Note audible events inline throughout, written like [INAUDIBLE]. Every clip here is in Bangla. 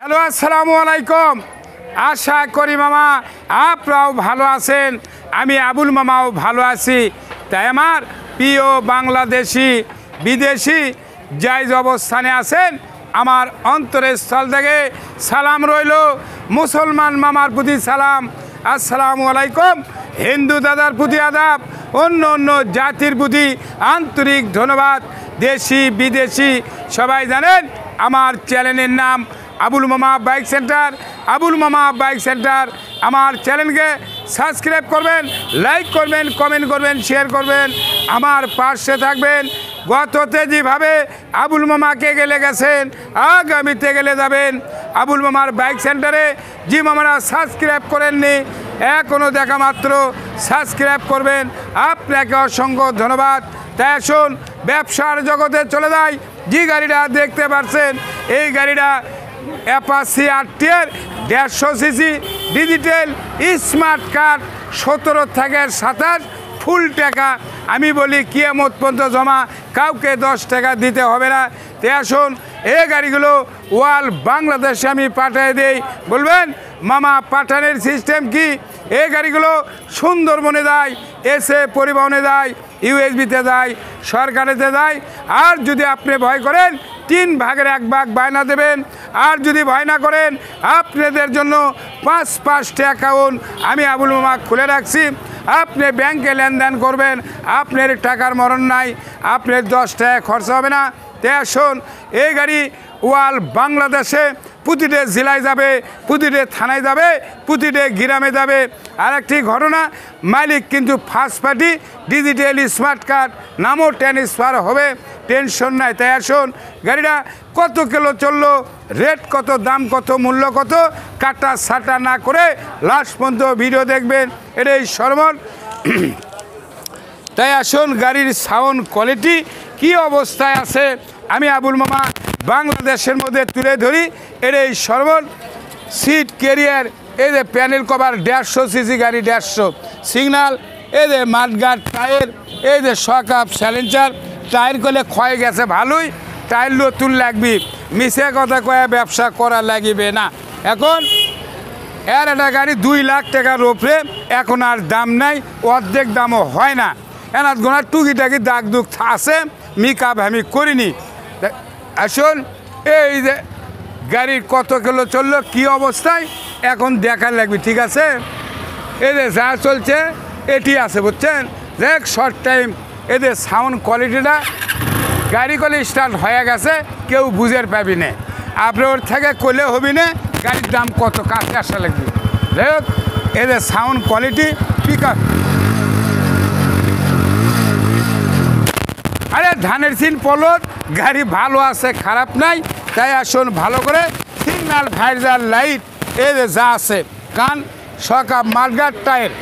হ্যালো, আসসালামু আলাইকুম। আশা করি মামা আপনারাও ভালো আছেন, আমি আবুল মামাও ভালো আছি। তাই আমার প্রিয় বাংলাদেশি, বিদেশি জায়জ অবস্থানে আছেন, আমার অন্তরের স্থল থেকে সালাম রইল। মুসলমান মামার প্রতি সালাম। আসসালামু আলাইকুম। হিন্দু দাদার প্রতি আদাব। অন্য অন্য জাতির প্রতি আন্তরিক ধন্যবাদ। দেশি, বিদেশি, সবাই জানেন, আমার চ্যানেলের নাম আবুল মামা বাইক সেন্টার, আবুল মামা বাইক সেন্টার। আমার চ্যানেলকে সাবস্ক্রাইব করবেন, লাইক করবেন, কমেন্ট করবেন, শেয়ার করবেন। আমার পাশে থাকবেন। গততে যেভাবে আবুল মামাকে গেলে গেছেন, আগামীতে গেলে যাবেন। আবুল মামার বাইক সেন্টারে যে মামারা সাবস্ক্রাইব করেননি এখনও দেখা মাত্র সাবস্ক্রাইব করবেন। আপনাকে অসংখ্য ধন্যবাদ। তাই আসুন, ব্যবসার জগতে চলে যায় যে গাড়িটা দেখতে পাচ্ছেন এই গাড়িটা অ্যাপাসি আটটির দেড়শো সিসি ডিজিটাল স্মার্ট কার্ড, সতেরো থেকে সাতাশ ফুল টাকা। আমি বলি, কিয়ামত পর্যন্ত জমা, কাউকে দশ টাকা দিতে হবে না। তে আসুন এই গাড়িগুলো ওয়াল বাংলাদেশে আমি পাঠিয়ে দেই। বলবেন, মামা, পাঠানের সিস্টেম কি? এই গাড়িগুলো সুন্দরবনে যায়, এসে পরিবহনে যায়। ইউএসবিতে যায় সরকারেতে যায় আর যদি আপনি ভয় করেন, তিন ভাগের এক ভাগ বায়না দেবেন। আর যদি ভয় না করেন, আপনাদের জন্য পাঁচ পাঁচটি অ্যাকাউন্ট আমি আবুল মামা খুলে রাখছি। আপনি ব্যাংকে লেনদেন করবেন, আপনার টাকার মরণ নাই, আপনার দশ টাকা খরচা হবে না। তে আসুন, এই গাড়ি ওয়াল বাংলাদেশে প্রতিটি জেলায় যাবে, প্রতিটি থানায় যাবে, প্রতিটি গ্রামে যাবে। আর একটি ঘটনা, মালিক কিন্তু first party digital smart card নামও ট্রান্সফার হবে। টেনশন নাই, তাই আসুন। গাড়িটা কত কিলো চলল রেট কত, দাম কত, মূল্য কত, কাটা সাটা না করে লাস্ট পর্যন্ত ভিডিও দেখবেন। এটাই সরমন তাই আসুন, গাড়ির সাউন্ড কোয়ালিটি কি অবস্থায় আছে? আমি আবুল মামা বাংলাদেশের মধ্যে তুলে ধরি এর এই সর্বন সিট কেরিয়ার এই যে প্যানেল কভার দেড়শো সিসি গাড়ি, দেড়শো সিগনাল এই যে টায়ার এই যে শক আপ স্যালেঞ্চার টায়ার করলে ক্ষয় গেছে ভালোই টায়ার নতুন লাগবি। মিশে কথা কয়ে ব্যবসা করা লাগিবে না। এখন এর একটা গাড়ি দুই লাখ টাকার ওপরে এখন আর দাম নাই, অর্ধেক দামও হয় না। এনার গোনার টুকিটাকি দাগ দুগ আছে, মিকাপ আমি করিনি। আসুন, এই যে গাড়ির কত কিলো চলল, কি অবস্থায়? এখন দেখার লাগবে, ঠিক আছে? এদের যা চলছে, এটি আছে, বুঝছেন? দেখ শর্ট টাইম এদের সাউন্ড কোয়ালিটিটা গাড়ি করলে স্টার্ট হয়ে গেছে, কেউ বুঝের পাবি না। আপনি ওর থেকে করলে হবি না, গাড়ির দাম কত, কাছে আসা লাগবে। যাই এদের সাউন্ড কোয়ালিটি পিক আরে ধানের সিন পলট গাড়ি ভালো আছে, খারাপ নাই, তাই আসুন ভালো করে সিগনাল ফাইজার লাইট, এই যে আছে, কান সকাপ মালগার টায়ার।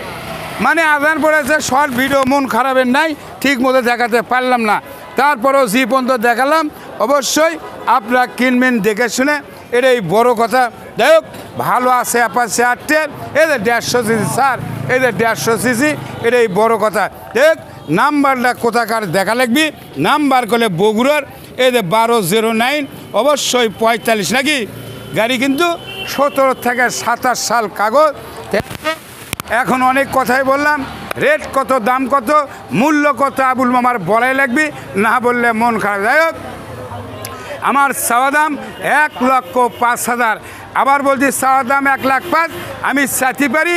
মানে আদান পড়েছে, শর্ট ভিডিও, মন খারাপের নাই, ঠিক মতো দেখাতে পারলাম না। তারপরেও জি পর্যন্ত দেখালাম, অবশ্যই আপনারা কিনবেন, দেখে শুনে, এটাই বড় কথা। যাই হোক, ভালো আছে অ্যাপাসি আটটের এদের দেড়শো সিসি, স্যার এদের দেড়শো সিসি, এটাই বড় কথা। দেখ নাম্বারটা কোথাকার দেখা লাগবি? নাম্বার করলে বগুড়ার এদের বারো জিরো নাইন, অবশ্যই পঁয়তাল্লিশ নাকি? গাড়ি কিন্তু সতেরো থেকে সাতাশ সাল কাগজ। এখন অনেক কথাই বললাম, রেট কত, দাম কত, মূল্য কত, আবুল মামার বলাই লাগবি, না বললে মন খারাপ। যাই আমার চাওয়া দাম এক লক্ষ পাঁচ হাজার। আবার বলছি, চাওয়া দাম এক লাখ পাঁচ, আমি চাইতে পারি,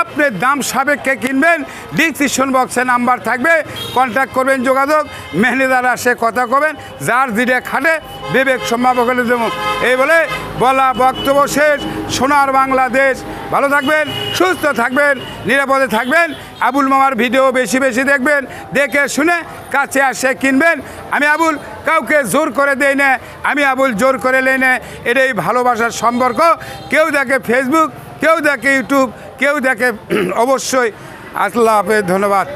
আপনি দাম সাপেক্ষে কিনবেন। ডিসক্রিপশন বক্সে নাম্বার থাকবে কন্ট্যাক্ট করবেন, যোগাযোগ। মেহনেদার আসে, কথা কবেন। যার দিলে খাটে, বিবেক সম্ভাব্য করে দেবো এই বলে বলা বক্তব্য শেষ। সোনার বাংলাদেশ। ভালো থাকবেন, সুস্থ থাকবেন, নিরাপদে থাকবেন। আবুল মামার ভিডিও বেশি বেশি দেখবেন, দেখে শুনে কাছে আসে, কিনবেন। আমি আবুল কাউকে জোর করে দেই না, আমি আবুল জোর করে নেই না। এটাই ভালোবাসার সম্পর্ক। কেউ দেখে ফেসবুক কেউ দেখে ইউটিউব কেউ দেখে [CLEARS THROAT] অবশ্যই। আসলে হাফেজ, ধন্যবাদ।